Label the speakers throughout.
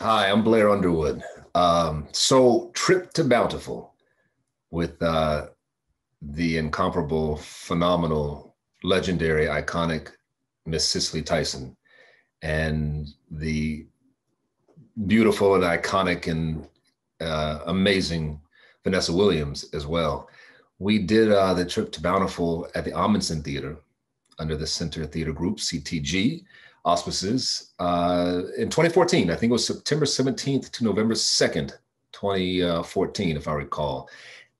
Speaker 1: Hi, I'm Blair Underwood. Um, so, trip to Bountiful with uh, the incomparable, phenomenal, legendary, iconic Miss Cicely Tyson and the beautiful and iconic and uh, amazing Vanessa Williams as well. We did uh, the trip to Bountiful at the Ahmanson Theater under the Center Theater Group, CTG auspices uh, in 2014. I think it was September 17th to November 2nd, 2014, if I recall.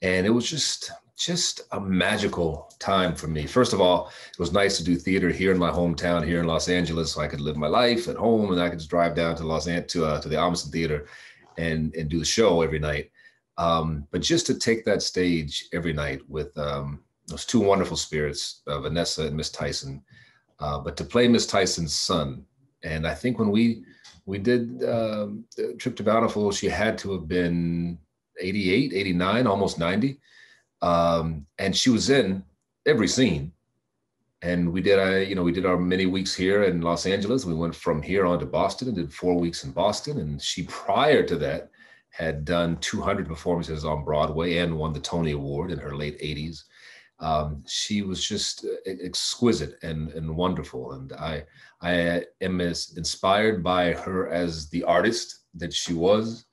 Speaker 1: And it was just just a magical time for me. First of all, it was nice to do theater here in my hometown, here in Los Angeles, so I could live my life at home, and I could just drive down to Los Angeles to uh, to the Ahmanson Theater, and and do the show every night. Um, but just to take that stage every night with um, those two wonderful spirits, uh, Vanessa and Miss Tyson, uh, but to play Miss Tyson's son, and I think when we we did the trip to Bountiful, she had to have been 88, 89, almost 90 um, and she was in every scene. And we did, uh, you know, we did our many weeks here in Los Angeles. We went from here on to Boston and did four weeks in Boston. And she, prior to that, had done 200 performances on Broadway and won the Tony Award in her late 80s. Um, she was just uh, exquisite and, and wonderful. And I, I am as inspired by her as the artist that she was,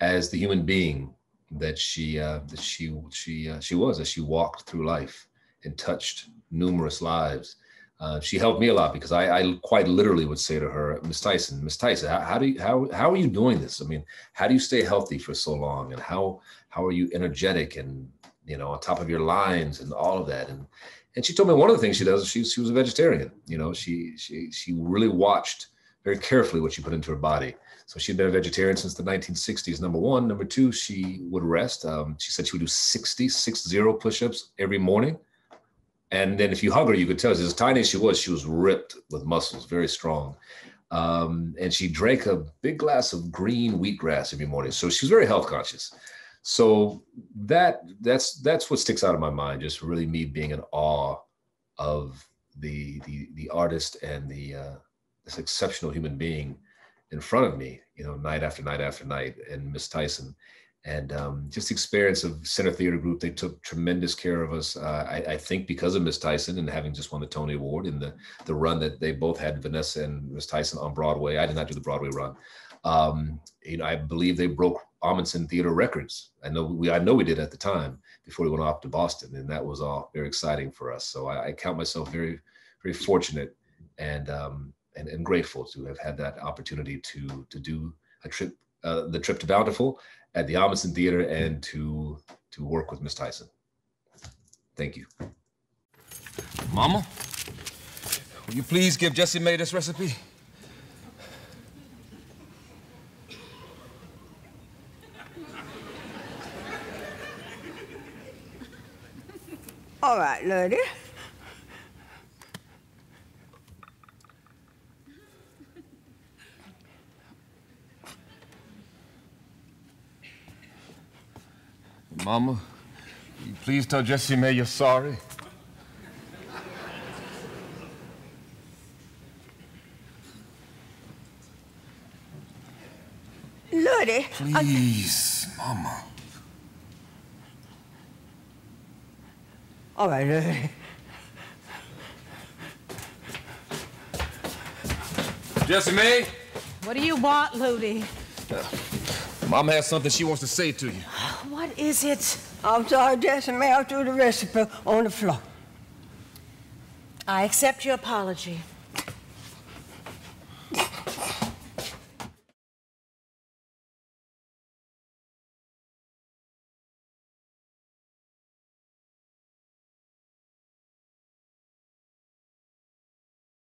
Speaker 1: as the human being that she uh, that she she uh, she was as she walked through life and touched numerous lives. Uh, she helped me a lot because I, I, quite literally would say to her, Miss Tyson, Miss Tyson, how, how, do you how how are you doing this? I mean, how do you stay healthy for so long, and how how are you energetic and you know on top of your lines and all of that? And and she told me one of the things she does she she was a vegetarian. You know, she she she really watched very carefully what she put into her body. So she'd been a vegetarian since the 1960s. Number one. Number two, she would rest. Um, she said she would do 60, six zero push-ups every morning. And then if you hug her, you could tell as tiny as she was, she was ripped with muscles, very strong. Um, and she drank a big glass of green wheatgrass every morning. So she was very health conscious. So that that's that's what sticks out of my mind. Just really me being in awe of the the the artist and the uh, this exceptional human being in front of me, you know, night after night after night, and Miss Tyson. And um, just experience of Center Theater Group, they took tremendous care of us. Uh, I, I, think because of Miss Tyson and having just won the Tony Award and the the run that they both had, Vanessa and Miss Tyson on Broadway. I did not do the Broadway run. Um, you know, I believe they broke Ahmanson Theater records. I know we, I know we did at the time before we went off to Boston, and that was all very exciting for us. So I, I count myself very, very fortunate and um, and, and grateful to have had that opportunity to to do a trip, uh, the trip to Bountiful at the Ahmanson Theater, and to to work with Miss Tyson. Thank you,
Speaker 2: Mama. Will you please give Jessie Mae this recipe?
Speaker 3: All right, lady.
Speaker 2: Mama, you please tell Jessie Mae you're sorry?
Speaker 3: Lordy.
Speaker 2: Please, I... Mama.
Speaker 3: All right, Lordy.
Speaker 2: Jessie Mae?
Speaker 4: What do you want, Ludie? Uh,
Speaker 2: Mom has something she wants to say to you.
Speaker 4: What is it?
Speaker 3: I'm sorry, Jessie Mae, I threw the recipe on the floor.
Speaker 4: I accept your apology.